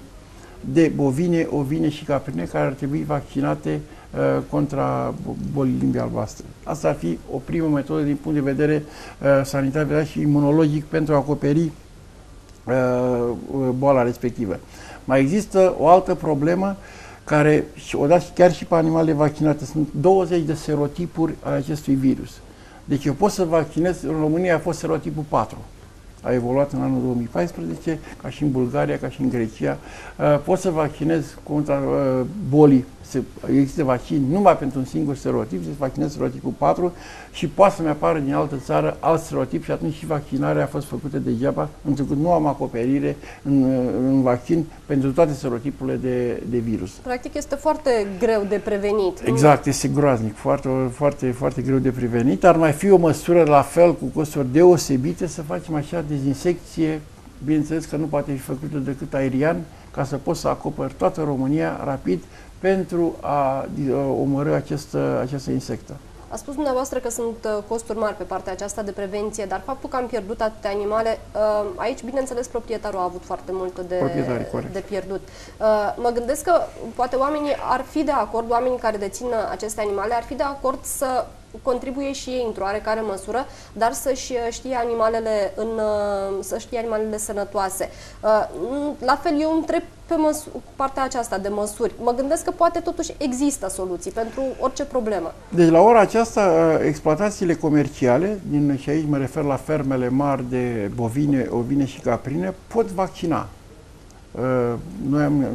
de bovine, ovine și caprine care ar trebui vaccinate uh, contra bolii limbii albastre. Asta ar fi o primă metodă din punct de vedere uh, sanitar și imunologic pentru a acoperi uh, boala respectivă. Mai există o altă problemă care, odată chiar și pe animale vaccinate, sunt 20 de serotipuri ale acestui virus. Deci eu pot să vaccinez, în România a fost serotipul 4. A evoluat în anul 2014, ca și în Bulgaria, ca și în Grecia. Uh, pot să vaccinez contra uh, bolii se, există vaccin numai pentru un singur serotip, se vaccinează serotipul 4 și poate să-mi apară din altă țară alt serotip și atunci și vaccinarea a fost făcută degeaba, pentru că nu am acoperire în, în vaccin pentru toate serotipurile de, de virus. Practic este foarte greu de prevenit. Exact, este groaznic, foarte, foarte, foarte greu de prevenit. Ar mai fi o măsură la fel cu costuri deosebite să facem așa dezinsecție, bineînțeles că nu poate fi făcută decât aerian, ca să poți să acoperi toată România rapid pentru a omorâ această, această insectă. A spus dumneavoastră că sunt uh, costuri mari pe partea aceasta de prevenție, dar faptul că am pierdut atâtea animale, uh, aici, bineînțeles, proprietarul a avut foarte mult de, de pierdut. Uh, mă gândesc că poate oamenii ar fi de acord, oamenii care dețin aceste animale, ar fi de acord să contribuie și ei într-o oarecare măsură, dar să-și uh, știe animalele, în, uh, să știe animalele sănătoase. Uh, la fel, eu întreb pe partea aceasta de măsuri. Mă gândesc că poate totuși există soluții pentru orice problemă. Deci la ora aceasta, exploatațiile comerciale, din, și aici mă refer la fermele mari de bovine, ovine și caprine, pot vaccina. Noi am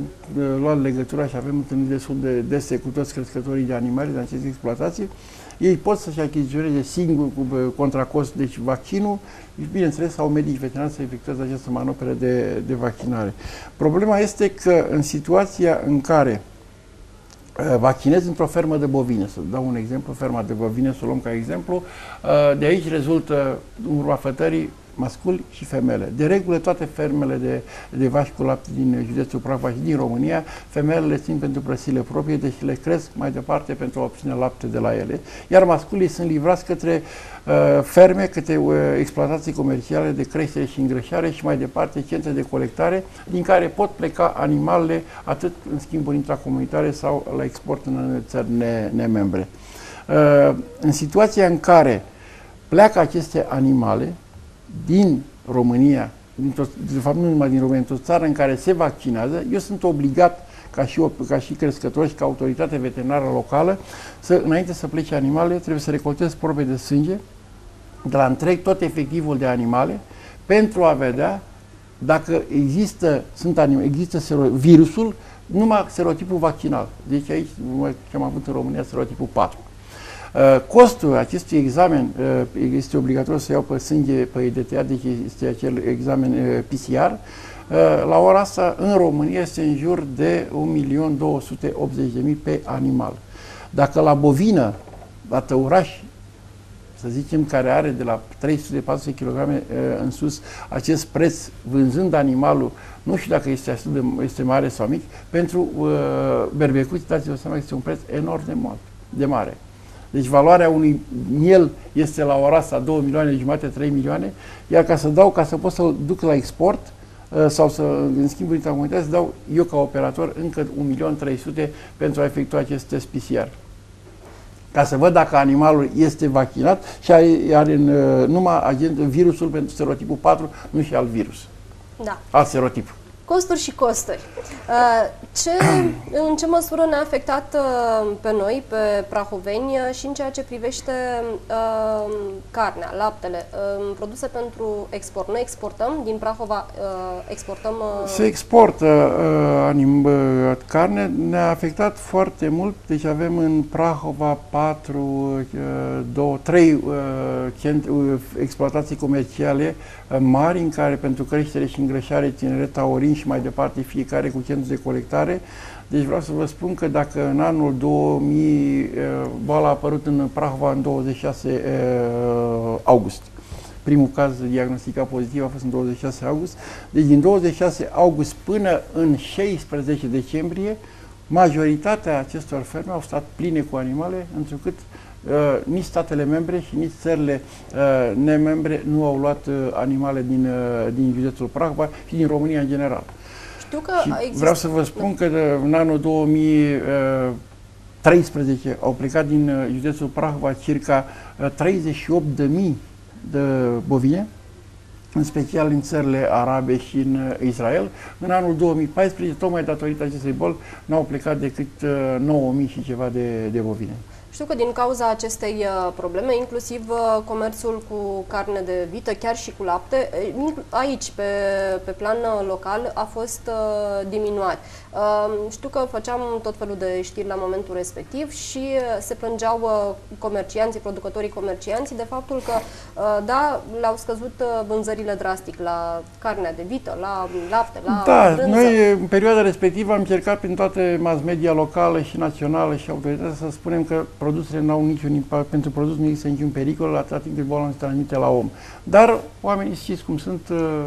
luat legătura și avem întâlniri destul de dese cu toți crescătorii de animale din aceste exploatații ei pot să-și achiziționeze singur cu contracost, deci vaccinul, și bineînțeles au medici veterinari să efectueze această manoperă de, de vaccinare. Problema este că în situația în care uh, vaccinezi într-o fermă de bovine, să dau un exemplu, ferma de bovine, să o luăm ca exemplu, uh, de aici rezultă urma fătării masculi și femele. De regulă, toate fermele de, de vaci cu lapte din județul Prahova și din România, femelele le țin pentru prăsile proprie, deci le cresc mai departe pentru a obține lapte de la ele, iar masculii sunt livrați către uh, ferme, către uh, exploatații comerciale de creștere și îngrășare și mai departe centre de colectare, din care pot pleca animalele atât în schimburi intracomunitare sau la export în țări nemembre. Uh, în situația în care pleacă aceste animale din România, din tot, de fapt nu numai din România, într-o țară în care se vaccinează, eu sunt obligat ca și, ca și crescător și ca autoritate veterinară locală, să, înainte să plece animalele, trebuie să recoltez probe de sânge de la întreg tot efectivul de animale pentru a vedea dacă există, sunt anime, există sero, virusul, numai serotipul vaccinal. Deci aici, ce am avut în România, serotipul 4. Uh, costul acestui examen uh, este obligatoriu să iau pe sânge, pe EDTA, deci este acel examen uh, PCR. La ora asta, în România, este în jur de 1.280.000 pe animal. Dacă la bovină, la tăuraș, să zicem, care are de la 300-400 kg în sus acest preț, vânzând animalul, nu știu dacă este, atât de, este mare sau mic, pentru uh, berbecuți, dați-vă seama că este un preț enorm de, mare, de mare. Deci valoarea unui miel este la ora asta 2 milioane jumate, 3 milioane, iar ca să dau, ca să pot să-l duc la export uh, sau să, în schimbul intercomunitar, să dau eu ca operator încă 1.300.000 pentru a efectua acest test PCR. Ca să văd dacă animalul este vaccinat și are, are în, uh, numai agent, virusul pentru serotipul 4, nu și al virus. Da. Alt serotip. Costuri și costuri. Uh, ce, în ce măsură ne-a afectat uh, pe noi, pe prahoveni, uh, și în ceea ce privește uh, carnea, laptele, uh, produse pentru export? Noi exportăm din Prahova, uh, exportăm... Uh... Se exportă uh, anim, uh, carne, ne-a afectat foarte mult, deci avem în Prahova 4, uh, 2, 3 uh, cent, uh, exploatații comerciale uh, mari în care pentru creștere și îngrășare, tineret, taurin și mai departe, fiecare cu centru de colectare. Deci vreau să vă spun că dacă în anul 2000 uh, boala a apărut în Prahova în 26 uh, august, primul caz diagnosticat pozitiv a fost în 26 august, deci din 26 august până în 16 decembrie, majoritatea acestor ferme au stat pline cu animale, întrucât uh, nici statele membre și nici țările uh, nemembre nu au luat uh, animale din, uh, din județul Prahova și din România în general. Știu că Și există... vreau să vă spun că de, în anul 2013 au plecat din uh, județul Prahova circa 38.000 de bovine, în special în țările arabe și în uh, Israel. În anul 2014, tocmai datorită acestei boli, n-au plecat decât 9.000 și ceva de, de bovine. Știu că din cauza acestei uh, probleme, inclusiv uh, comerțul cu carne de vită, chiar și cu lapte, aici, pe, pe plan uh, local, a fost diminuat. Știu că făceam tot felul de știri la momentul respectiv și se plângeau comercianții, producătorii comercianții de faptul că, da, le-au scăzut vânzările drastic la carnea de vită, la lapte, la Da, brânză. noi în perioada respectivă am încercat prin toate mass media locale și naționale și autorități să spunem că produsele nu au niciun impact, pentru produs nu există niciun pericol atâta timp cât boala nu se transmite la om. Dar oamenii știți cum sunt, uh,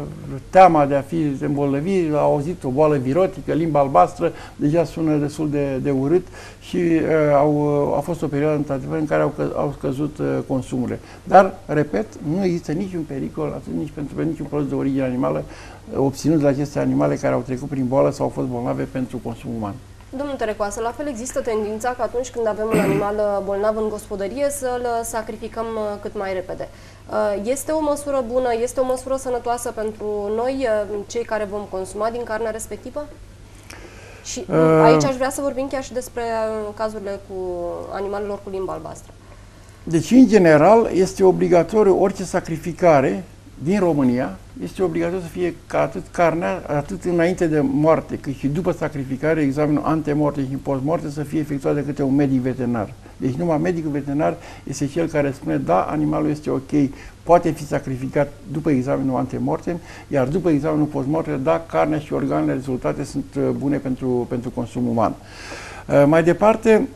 teama de a fi îmbolnăvit, au auzit o boală virotică, limba albastră, deja sună destul de, de urât și uh, au, uh, a fost o perioadă într-adevăr în care au, că, au scăzut uh, consumurile. Dar, repet, nu există niciun pericol, atât nici pentru, pentru niciun produs de origine animală uh, obținut de aceste animale care au trecut prin boală sau au fost bolnave pentru consum uman. Domnul Terecoasă, la fel există tendința că atunci când avem un animal uh, bolnav în gospodărie să-l uh, sacrificăm uh, cât mai repede. Este o măsură bună, este o măsură sănătoasă pentru noi, cei care vom consuma din carnea respectivă? Și aici aș vrea să vorbim chiar și despre cazurile cu animalelor cu limba albastră. Deci, în general, este obligatoriu orice sacrificare din România, este obligatoriu să fie ca atât carnea, atât înainte de moarte, cât și după sacrificare, examenul antemorte și post-morte să fie efectuat de către un medic veterinar. Deci numai medicul veterinar este cel care spune, da, animalul este ok, poate fi sacrificat după examenul antemortem, iar după examenul post-mortem, da, carnea și organele rezultate sunt uh, bune pentru, pentru consum uman. Uh, mai departe,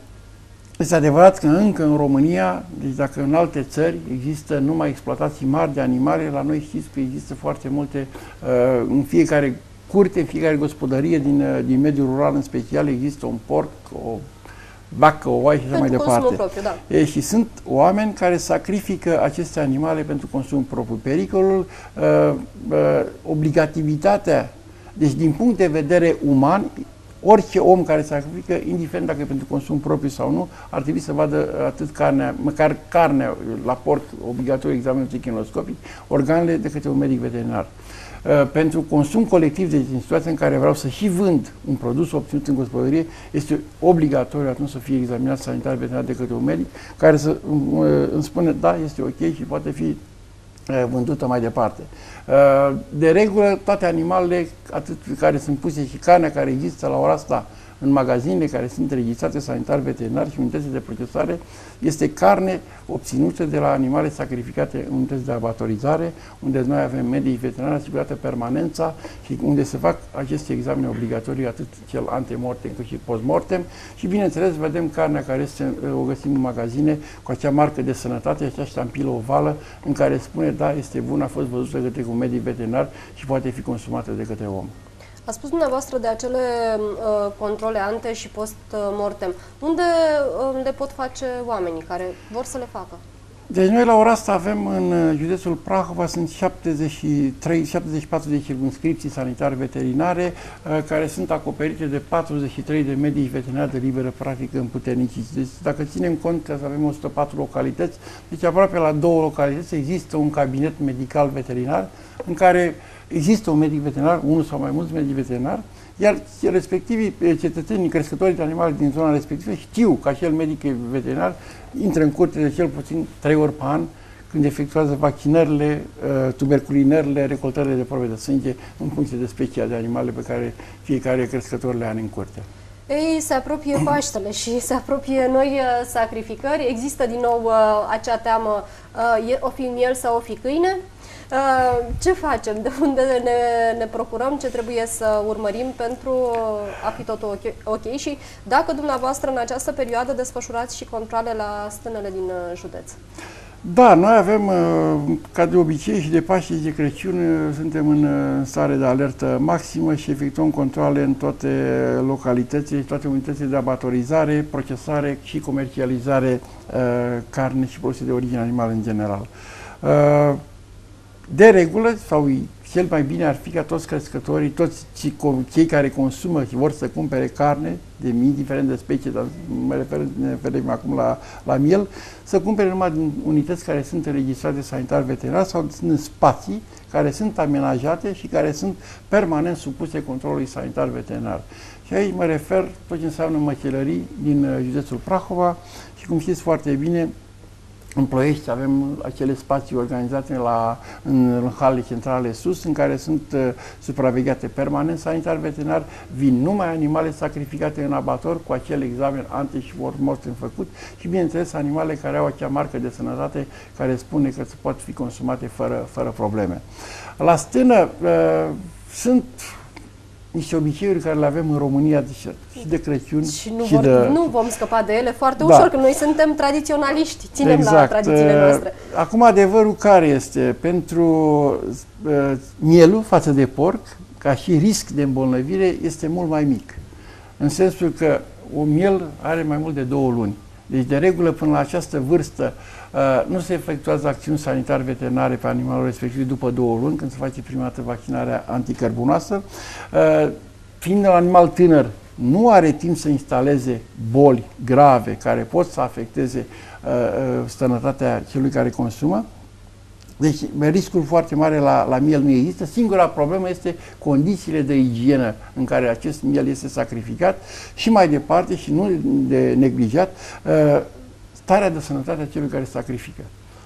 Este adevărat că încă în România, deci dacă în alte țări există numai exploatații mari de animale, la noi știți că există foarte multe, uh, în fiecare curte, în fiecare gospodărie din, uh, din mediul rural în special există un porc, o vacă, o oaie și așa mai departe. Propriu, da. e, și sunt oameni care sacrifică aceste animale pentru consum propriu. Pericolul, uh, uh, obligativitatea, deci din punct de vedere uman, orice om care sacrifică, indiferent dacă e pentru consum propriu sau nu, ar trebui să vadă atât carnea, măcar carnea la port, obligatoriu examenul chinoloscopic, organele de către un medic veterinar. Uh, pentru consum colectiv, deci în situația în care vreau să și vând un produs obținut în gospodărie, este obligatoriu atunci să fie examinat sanitar veterinar de către un medic care să uh, îmi spune da, este ok și poate fi uh, vândută mai departe. De regulă, toate animalele, atât care sunt puse și carnea care există la ora asta în magazinele care sunt registrate sanitar veterinar și unități de procesare este carne obținută de la animale sacrificate în unități de abatorizare, unde noi avem medii veterinari asigurată permanența și unde se fac aceste examene obligatorii, atât cel antemortem cât și postmortem și bineînțeles vedem carnea care este, o găsim în magazine cu acea marcă de sănătate, acea ștampilă ovală în care spune da, este bună, a fost văzută de către un medic veterinar și poate fi consumată de către om. A spus dumneavoastră de acele uh, controle ante și post-mortem. Unde uh, le pot face oamenii care vor să le facă? Deci noi la ora asta avem în uh, județul Prahova sunt 73, 74 de circunscripții sanitare veterinare uh, care sunt acoperite de 43 de medici veterinari de liberă practică împuterniciți. Deci dacă ținem cont că avem 104 localități, deci aproape la două localități există un cabinet medical veterinar în care există un medic veterinar, unul sau mai mulți medici veterinari, iar respectivii eh, cetățenii crescătorii de animale din zona respectivă știu că acel medic veterinar intră în curte de cel puțin trei ori pe an când efectuează vaccinările, eh, tuberculinările, recoltările de probe de sânge în funcție de specia de animale pe care fiecare crescător le are în curte. Ei, se apropie [clears throat] Paștele și se apropie noi uh, sacrificări. Există din nou uh, acea teamă, uh, o fi miel sau o fi câine? Uh, ce facem? De unde ne, ne procurăm? Ce trebuie să urmărim pentru a fi totul ok, ok? Și dacă dumneavoastră în această perioadă desfășurați și controle la stânele din uh, județ? Da, noi avem, uh, ca de obicei și de Paște și de Crăciun, suntem în stare de alertă maximă și efectuăm controle în toate localitățile, toate unitățile de abatorizare, procesare și comercializare carne și produse de origine animală în general. De regulă, sau cel mai bine ar fi ca toți crescătorii, toți cei care consumă și vor să cumpere carne, de mii, diferent de specie, dar mă refer, ne referim acum la, la miel, să cumpere numai din unități care sunt înregistrate sanitar veterinar sau sunt în spații care sunt amenajate și care sunt permanent supuse controlului sanitar veterinar. Și aici mă refer tot ce înseamnă măcelării din uh, județul Prahova și cum știți foarte bine, în Ploiești avem acele spații organizate la, în, în halele centrale sus, în care sunt uh, supravegheate permanent sanitar veterinar, vin numai animale sacrificate în abator cu acel examen ante și mortem făcut și, bineînțeles, animale care au acea marcă de sănătate care spune că se pot fi consumate fără, fără probleme. La stână uh, sunt niște obiceiuri care le avem în România de, și de Crăciun. Și nu, și vor, de... nu vom scăpa de ele foarte da. ușor, că noi suntem tradiționaliști, ținem exact. la tradițiile uh, noastre. Acum, adevărul care este? Pentru uh, mielul față de porc, ca și risc de îmbolnăvire, este mult mai mic. În sensul că un miel are mai mult de două luni. Deci, de regulă, până la această vârstă, uh, nu se efectuează acțiuni sanitare veterinare pe animalul respectiv după două luni, când se face prima dată vaccinarea anticărbunoasă. Uh, fiind un animal tânăr, nu are timp să instaleze boli grave care pot să afecteze uh, sănătatea celui care consumă. Deci riscul foarte mare la, la miel nu există. Singura problemă este condițiile de igienă în care acest miel este sacrificat și mai departe și nu de neglijat uh, starea de sănătate a celui care sacrifică.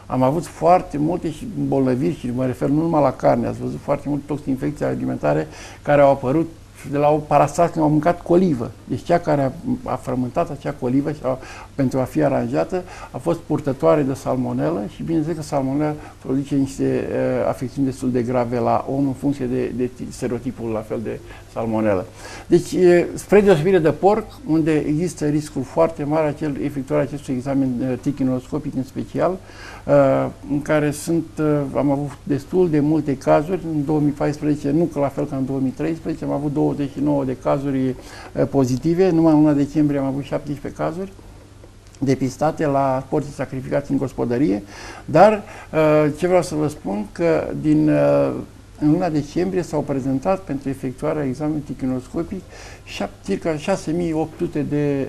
Am avut foarte multe și îmbolnăviri și mă refer nu numai la carne, ați văzut foarte multe toxinfecții alimentare care au apărut și de la o parastat când au mâncat colivă. Deci cea care a, a frământat acea colivă și a, pentru a fi aranjată a fost purtătoare de salmonelă și bineînțeles că salmonela produce niște uh, afecțiuni destul de grave la om în funcție de, de stereotipul la fel de salmonelă. Deci, uh, spre deosebire de porc, unde există riscul foarte mare acel efectuarea acestui examen uh, tichinoscopic în special, uh, în care sunt, uh, am avut destul de multe cazuri, în 2014, nu că la fel ca în 2013, am avut 29 de cazuri uh, pozitive, numai în luna decembrie am avut 17 cazuri depistate la porții sacrificați în gospodărie, dar ce vreau să vă spun că din în luna decembrie s-au prezentat pentru efectuarea examenului tichinoscopic circa 6800 de,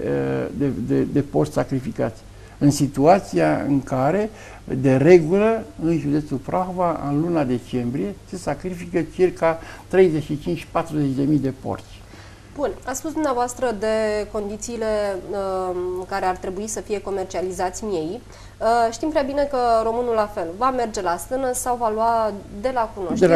de, de, de porți sacrificați în situația în care, de regulă, în județul Prahova, în luna decembrie, se sacrifică circa 35-40 de mii de porci. Bun, a spus dumneavoastră de condițiile uh, care ar trebui să fie comercializați miei. Uh, știm prea bine că românul la fel va merge la stână sau va lua de la cunoștințe,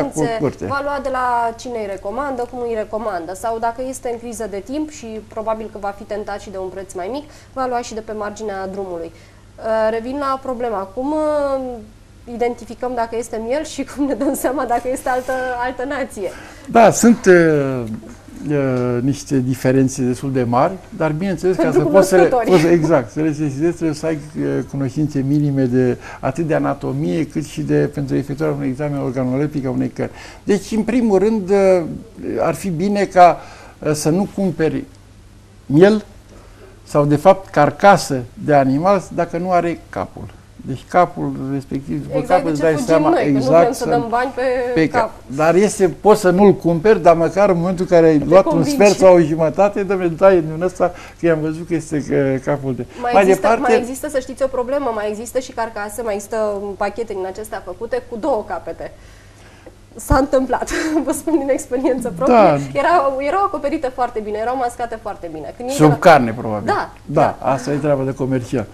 de la va lua de la cine îi recomandă, cum îi recomandă sau dacă este în criză de timp și probabil că va fi tentat și de un preț mai mic, va lua și de pe marginea drumului. Uh, revin la problema. Cum uh, identificăm dacă este miel și cum ne dăm seama dacă este altă, altă nație? Da, sunt uh, uh, niște diferențe destul de mari, dar bineînțeles ca să poți să, le, poți, exact, să le sesizezi, trebuie să ai uh, cunoștințe minime de atât de anatomie cât și de pentru efectuarea unui examen organoleptic a unei cărni. Deci, în primul rând, uh, ar fi bine ca uh, să nu cumperi miel sau, de fapt, carcasă de animal dacă nu are capul. Deci capul respectiv, după exact cap îți dai seama noi, exact să dăm bani pe, pe cap. cap. Dar este, poți să nu-l cumperi, dar măcar în momentul în care ai luat convinci. un sfert sau o jumătate, dă-mi dai din ăsta că i-am văzut că este uh, capul de... Mai, mai, există, departe, mai există, să știți, o problemă, mai există și carcase, mai există pachete din acestea făcute cu două capete. S-a întâmplat, [laughs] vă spun din experiență proprie. Da. Erau, erau acoperite foarte bine, erau mascate foarte bine. Când Sub la... carne, probabil. Da, da. Da, asta e treaba de comercial.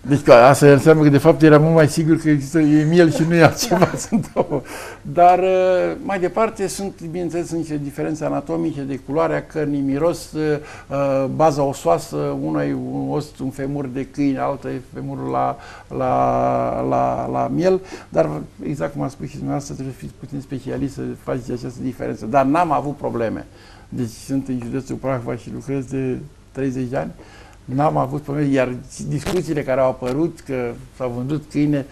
Deci asta înseamnă că de fapt era mult mai sigur că există e miel și nu e altceva, da. [laughs] sunt două. Dar uh, mai departe sunt, bineînțeles, niște diferențe anatomice de culoarea cărnii, miros, uh, baza osoasă, una e un os, un femur de câine, alta e femurul la, la, la, la miel, dar exact cum am spus și dumneavoastră, trebuie să fiți puțin specialist să faceți această diferență. Dar n-am avut probleme. Deci sunt în județul Prahova și lucrez de 30 de ani N-am avut probleme, iar discuțiile care au apărut că s-au vândut câine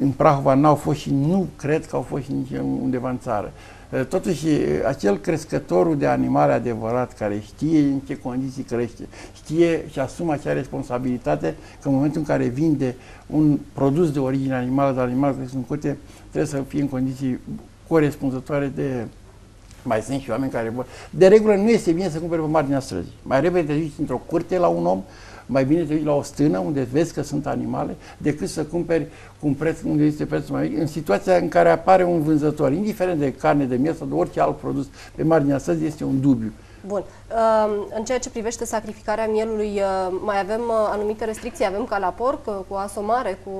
în Prahova n-au fost și nu cred că au fost și nici undeva în țară. Totuși, acel crescătorul de animale adevărat, care știe în ce condiții crește, știe și asumă acea responsabilitate că în momentul în care vinde un produs de origine animală, dar animal care sunt curte, trebuie să fie în condiții corespunzătoare de mai sunt și oameni care vor. De regulă nu este bine să cumperi pe marginea străzii. Mai repede te duci într-o curte la un om, mai bine te duci la o stână unde vezi că sunt animale, decât să cumperi cu un preț unde este prețul mai mic, în situația în care apare un vânzător, indiferent de carne de miel sau de orice alt produs pe marginea străzii, este un dubiu. Bun. Ehm, în ceea ce privește sacrificarea mielului, ehm, mai avem uh, anumite restricții? Avem ca la porc, uh, cu asomare, cu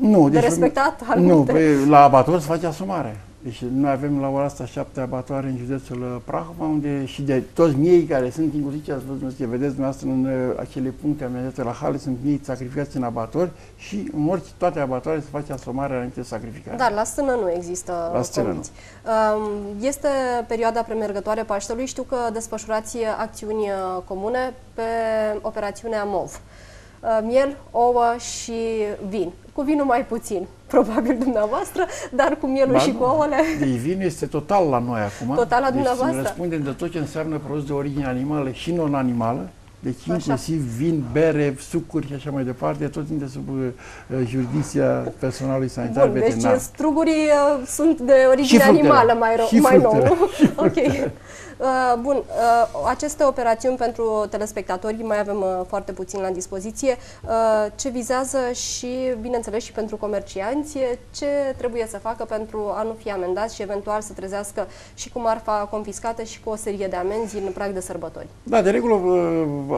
nu, de deci, respectat? Nu, pe, la abator se face asomare. Deci noi avem la ora asta șapte abatoare în județul uh, Prahova, unde și de toți miei care sunt inclusiv ce ați văzut, vedeți dumneavoastră în uh, acele puncte amenajate la hale, sunt miei sacrificați în abatori și în orice toate abatoare se face asomare înainte de sacrificare. Dar la stână nu există La stână nu. Um, este perioada premergătoare Paștelui, știu că desfășurați acțiuni uh, comune pe operațiunea MOV. Miel, ouă și vin. Cu vinul mai puțin [laughs] probabil dumneavoastră, dar cu mielul ba, și cu ouăle... Deci vinul este total la noi acum. Total la deci dumneavoastră. răspundem de tot ce înseamnă produs de origine animală și non-animală. Deci așa. inclusiv vin, bere, sucuri și așa mai departe, tot intră sub uh, jurisdicția personalului sanitar Bun, deci veterinar. Deci strugurii uh, sunt de origine animală mai, și mai nou. [laughs] ok. [laughs] Uh, bun, uh, aceste operațiuni pentru telespectatorii mai avem uh, foarte puțin la dispoziție. Ce vizează și, bineînțeles, și pentru comercianți, ce trebuie să facă pentru a nu fi amendați și eventual să trezească și cu marfa confiscată și cu o serie de amenzi în prag de sărbători? Da, de regulă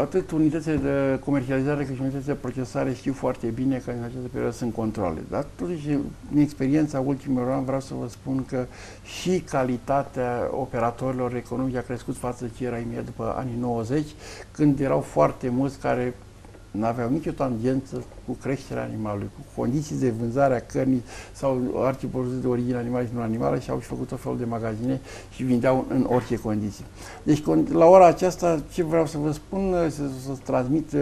atât unitățile de comercializare cât și unitățile de procesare știu foarte bine că în această perioadă sunt controle. Dar totuși, din experiența ultimilor ani, vreau să vă spun că și calitatea operatorilor economici a crescut față de ce era imediat după anii 90, când erau foarte mulți care nu aveau nicio tangență cu creșterea animalului, cu condiții de vânzare a cărnii sau orice produse de origine animală și nu animală și au și făcut o fel de magazine și vindeau în orice condiții. Deci la ora aceasta ce vreau să vă spun, să, să transmit uh,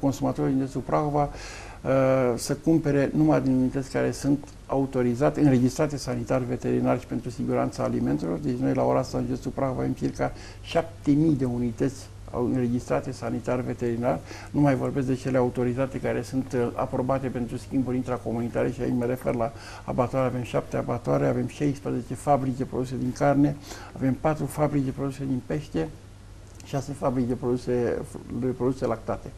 consumatorii din Suprahova uh, să cumpere numai din unități care sunt autorizate, înregistrate sanitar veterinar și pentru siguranța alimentelor. Deci noi la ora asta în județul Prahova avem circa 7000 de unități au înregistrate sanitar veterinar, nu mai vorbesc de cele autorizate care sunt uh, aprobate pentru schimburi intracomunitare și aici mă refer la abatoare, avem șapte abatoare, avem 16 fabrici de produse din carne, avem patru fabrici de produse din pește, șase fabrici de produse, de produse lactate,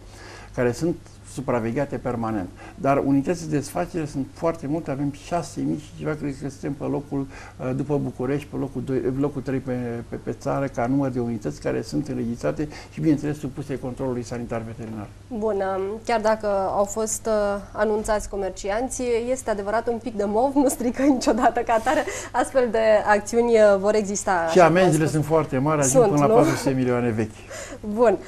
care sunt supravegheate permanent. Dar unitățile de desfacere sunt foarte multe, avem 6.000 și ceva, cred că suntem pe locul, uh, după București, pe locul, 2, locul 3 pe, pe, pe țară, ca număr de unități care sunt înregistrate și, bineînțeles, supuse controlului sanitar veterinar. Bun, um, chiar dacă au fost uh, anunțați comercianți, este adevărat un pic de mov, nu strică niciodată ca atare, astfel de acțiuni uh, vor exista. Și amenziile sunt foarte mari, ajung până la 400 milioane vechi. Bun,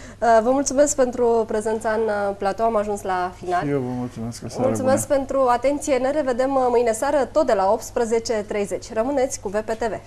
vă mulțumesc pentru prezența în platou, am ajuns ajuns la final. Eu vă mulțumesc. Mulțumesc bună. pentru atenție. Ne revedem uh, mâine seară, tot de la 18.30. Rămâneți cu VPTV.